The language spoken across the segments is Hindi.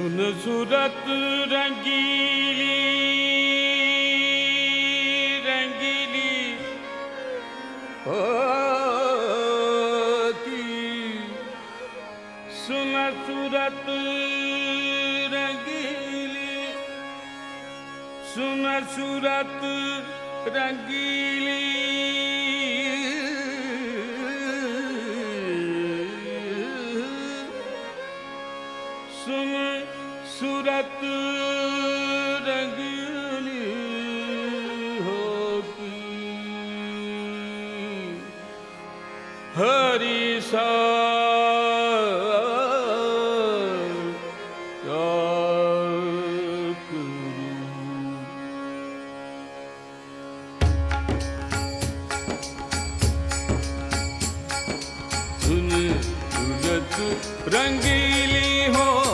Sunu suratı rengili Rengili Haki Suna suratı rengili Suna suratı rengili Summer. सूरत रंगीली होती। हरि सा रंगीली हो।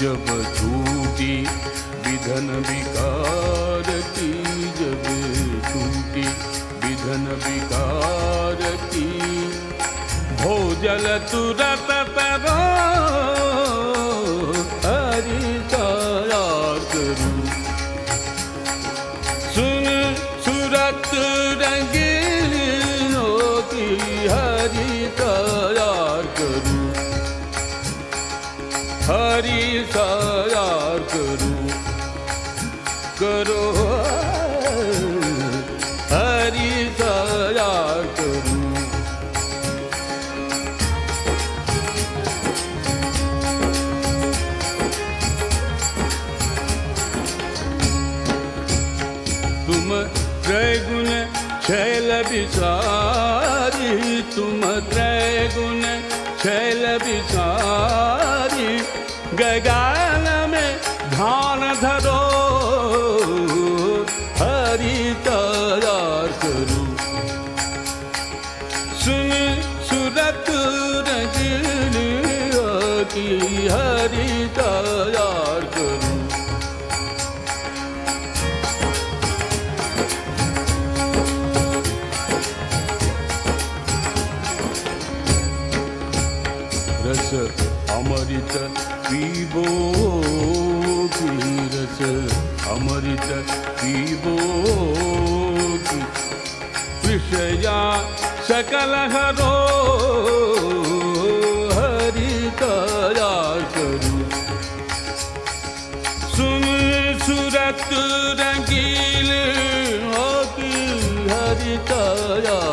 जब झूठी विधन विकार की जब झूठी विधन विकार की भोजल तुरत तरो तैयार करूं करो हरि तैयार करूं तुम त्रैगुण शैल विचारी तुम त्रैगुण शैल विचारी गगान में ध्यान धरो हरि तैयार करूं सुन सुरत रजनी की हरि तैयार करूं रस अमृत પીવો રસ અમૃત પીવો વિષયા સકલ હરો હરિતયા કરુ સુન સુરત રંગીલ હરિતયા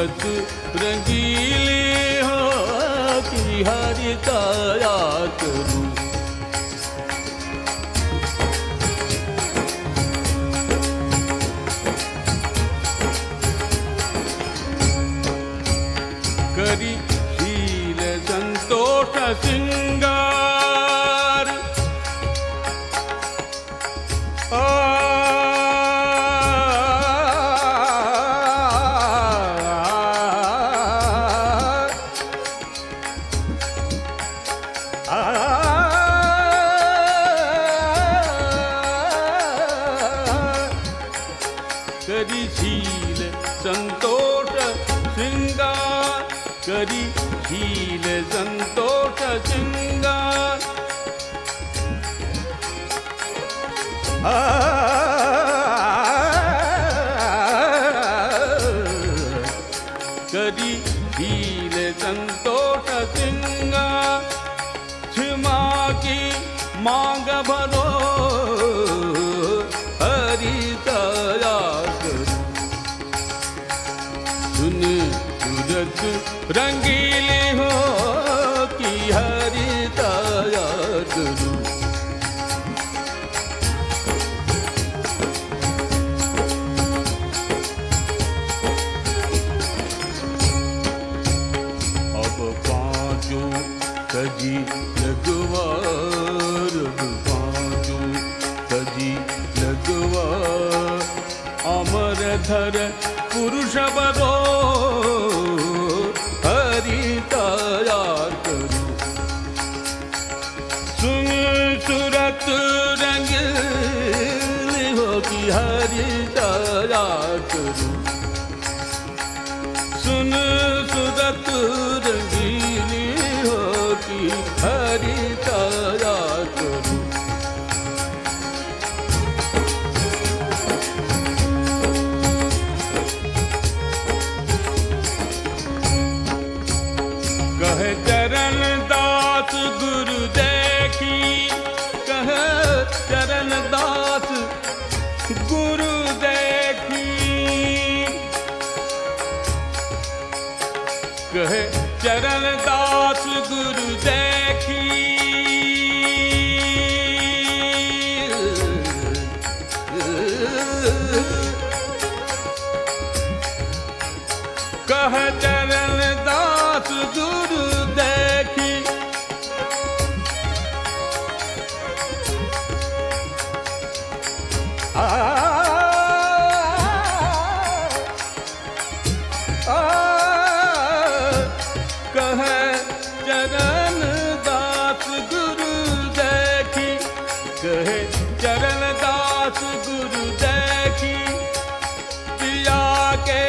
सूरत रंगीली होती हरि काया करूँ। करी शील संतोष सिंगार करी शील संतोष सिंगार करी शील संतोष श्रृंगार। रंगीली हो कि हरि अब पाँचों सजी लगवार पाँचों सजी अमर धर पुरुष बरो ीत चरण दास गुरु देखी कह चरण दास गुरु देखी कहे चरण दास गुरु देखी पिया के